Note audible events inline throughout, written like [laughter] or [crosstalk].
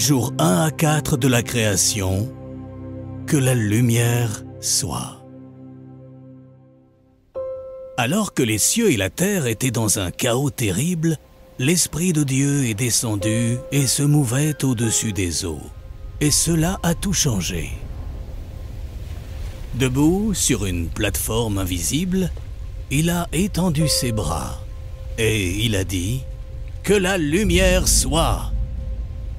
jour 1 à 4 de la création, que la lumière soit. Alors que les cieux et la terre étaient dans un chaos terrible, l'Esprit de Dieu est descendu et se mouvait au-dessus des eaux. Et cela a tout changé. Debout sur une plateforme invisible, il a étendu ses bras et il a dit ⁇ Que la lumière soit !⁇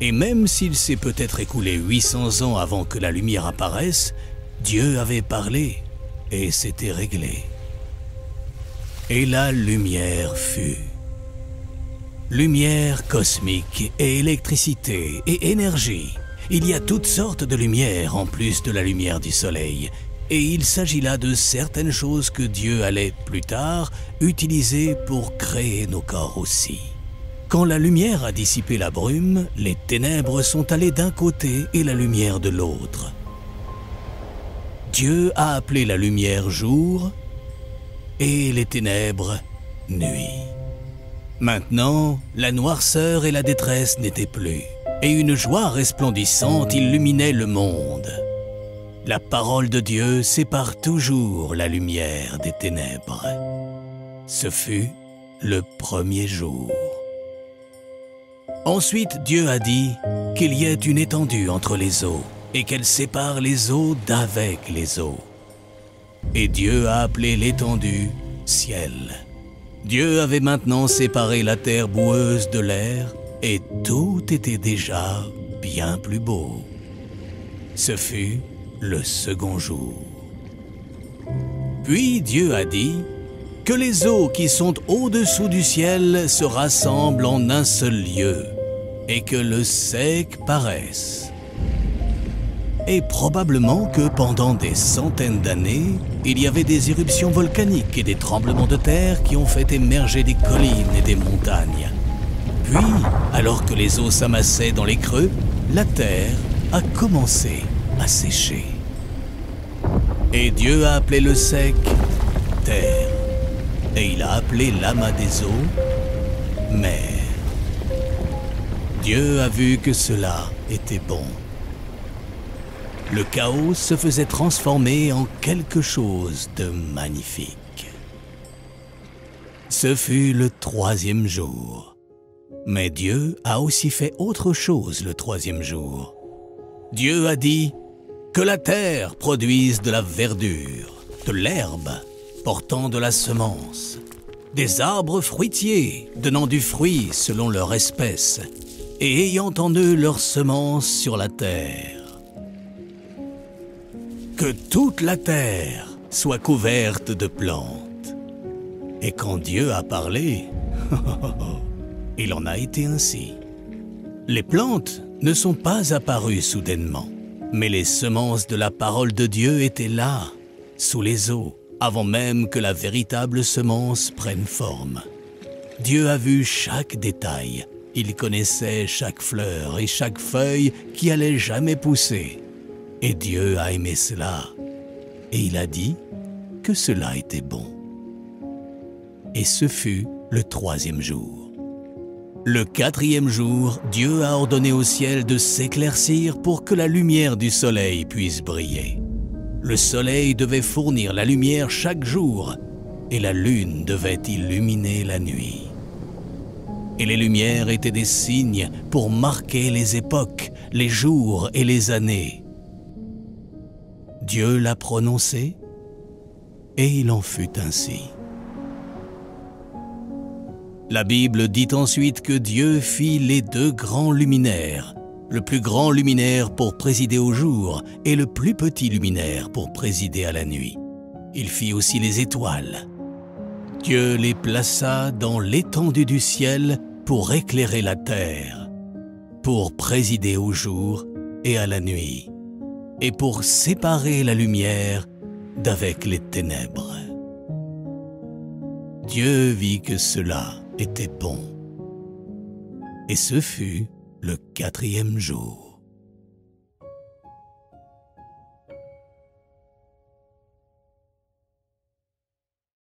Et même s'il s'est peut-être écoulé 800 ans avant que la lumière apparaisse, Dieu avait parlé et c'était réglé. Et la lumière fut. Lumière cosmique et électricité et énergie. Il y a toutes sortes de lumières en plus de la lumière du soleil et il s'agit là de certaines choses que Dieu allait plus tard utiliser pour créer nos corps aussi. Quand la lumière a dissipé la brume, les ténèbres sont allées d'un côté et la lumière de l'autre. Dieu a appelé la lumière jour et les ténèbres nuit. Maintenant, la noirceur et la détresse n'étaient plus, et une joie resplendissante illuminait le monde. La parole de Dieu sépare toujours la lumière des ténèbres. Ce fut le premier jour. Ensuite Dieu a dit qu'il y ait une étendue entre les eaux et qu'elle sépare les eaux d'avec les eaux. Et Dieu a appelé l'étendue ciel. Dieu avait maintenant séparé la terre boueuse de l'air et tout était déjà bien plus beau. Ce fut le second jour. Puis Dieu a dit que les eaux qui sont au-dessous du ciel se rassemblent en un seul lieu et que le sec paraisse. Et probablement que pendant des centaines d'années, il y avait des éruptions volcaniques et des tremblements de terre qui ont fait émerger des collines et des montagnes. Puis, alors que les eaux s'amassaient dans les creux, la terre a commencé à sécher. Et Dieu a appelé le sec terre, et il a appelé l'amas des eaux mer. Dieu a vu que cela était bon. Le chaos se faisait transformer en quelque chose de magnifique. Ce fut le troisième jour. Mais Dieu a aussi fait autre chose le troisième jour. Dieu a dit, que la terre produise de la verdure, de l'herbe portant de la semence, des arbres fruitiers donnant du fruit selon leur espèce et ayant en eux leur semence sur la terre. Que toute la terre soit couverte de plantes. Et quand Dieu a parlé, [laughs] il en a été ainsi. Les plantes ne sont pas apparues soudainement. Mais les semences de la parole de Dieu étaient là, sous les eaux, avant même que la véritable semence prenne forme. Dieu a vu chaque détail. Il connaissait chaque fleur et chaque feuille qui allait jamais pousser. Et Dieu a aimé cela. Et il a dit que cela était bon. Et ce fut le troisième jour. Le quatrième jour, Dieu a ordonné au ciel de s'éclaircir pour que la lumière du soleil puisse briller. Le soleil devait fournir la lumière chaque jour et la lune devait illuminer la nuit. Et les lumières étaient des signes pour marquer les époques, les jours et les années. Dieu l'a prononcé et il en fut ainsi. La Bible dit ensuite que Dieu fit les deux grands luminaires, le plus grand luminaire pour présider au jour et le plus petit luminaire pour présider à la nuit. Il fit aussi les étoiles. Dieu les plaça dans l'étendue du ciel pour éclairer la terre, pour présider au jour et à la nuit, et pour séparer la lumière d'avec les ténèbres. Dieu vit que cela était bon. Et ce fut le quatrième jour.